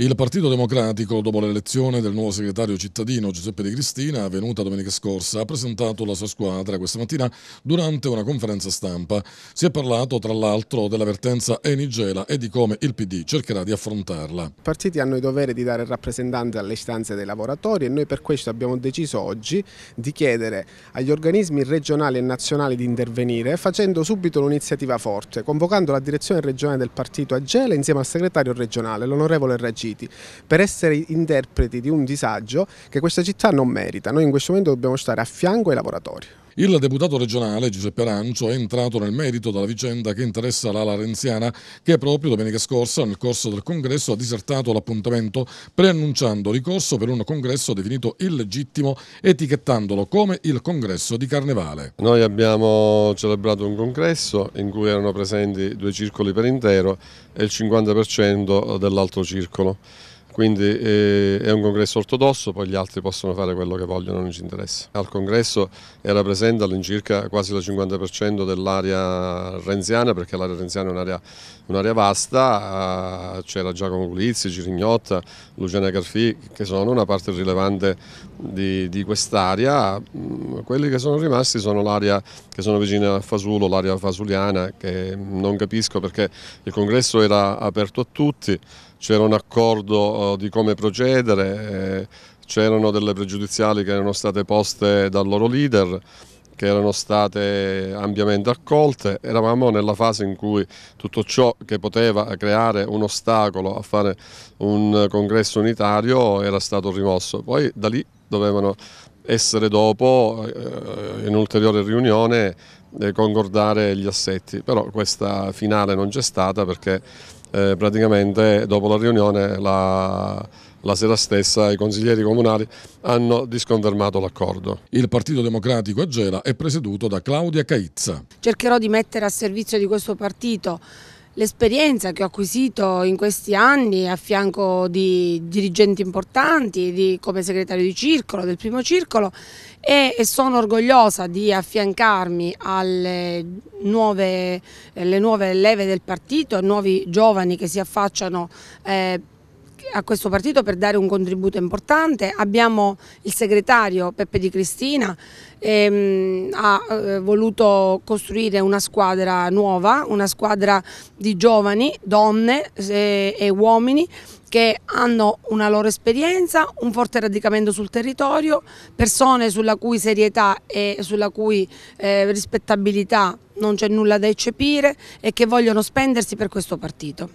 Il Partito Democratico, dopo l'elezione del nuovo segretario cittadino Giuseppe Di Cristina, avvenuta domenica scorsa, ha presentato la sua squadra questa mattina durante una conferenza stampa. Si è parlato tra l'altro dell'avvertenza Enigela e di come il PD cercherà di affrontarla. I partiti hanno il dovere di dare rappresentanza alle istanze dei lavoratori e noi per questo abbiamo deciso oggi di chiedere agli organismi regionali e nazionali di intervenire facendo subito un'iniziativa forte, convocando la direzione regionale del partito a Gela insieme al segretario regionale, l'onorevole Reggini usciti per essere interpreti di un disagio che questa città non merita. Noi in questo momento dobbiamo stare a fianco ai lavoratori. Il deputato regionale Giuseppe Arancio è entrato nel merito della vicenda che interessa l'ala renziana che proprio domenica scorsa nel corso del congresso ha disertato l'appuntamento preannunciando ricorso per un congresso definito illegittimo etichettandolo come il congresso di Carnevale. Noi abbiamo celebrato un congresso in cui erano presenti due circoli per intero e il 50% dell'altro circolo quindi eh, è un congresso ortodosso, poi gli altri possono fare quello che vogliono, non ci interessa. Al congresso era presente all'incirca quasi il 50% dell'area renziana, perché l'area renziana è un'area un vasta, eh, c'era Giacomo Pulizzi, Cirignotta, Luciana Carfì, che sono una parte rilevante di, di quest'area. Mm, quelli che sono rimasti sono l'area che sono vicine a Fasulo, l'area fasuliana, che non capisco perché il congresso era aperto a tutti, c'era un accordo eh, di come procedere, eh, c'erano delle pregiudiziali che erano state poste dal loro leader che erano state ampiamente accolte, eravamo nella fase in cui tutto ciò che poteva creare un ostacolo a fare un congresso unitario era stato rimosso, poi da lì dovevano essere dopo eh, in ulteriore riunione concordare gli assetti, però questa finale non c'è stata perché eh, praticamente dopo la riunione la, la sera stessa i consiglieri comunali hanno disconfermato l'accordo. Il Partito Democratico a Gela è presieduto da Claudia Caizza. Cercherò di mettere a servizio di questo partito l'esperienza che ho acquisito in questi anni a fianco di dirigenti importanti, di, come segretario di circolo, del primo circolo e, e sono orgogliosa di affiancarmi alle nuove, nuove leve del partito, a nuovi giovani che si affacciano eh, a questo partito per dare un contributo importante. Abbiamo il segretario Peppe Di Cristina, ehm, ha eh, voluto costruire una squadra nuova, una squadra di giovani, donne eh, e uomini che hanno una loro esperienza, un forte radicamento sul territorio, persone sulla cui serietà e sulla cui eh, rispettabilità non c'è nulla da eccepire e che vogliono spendersi per questo partito.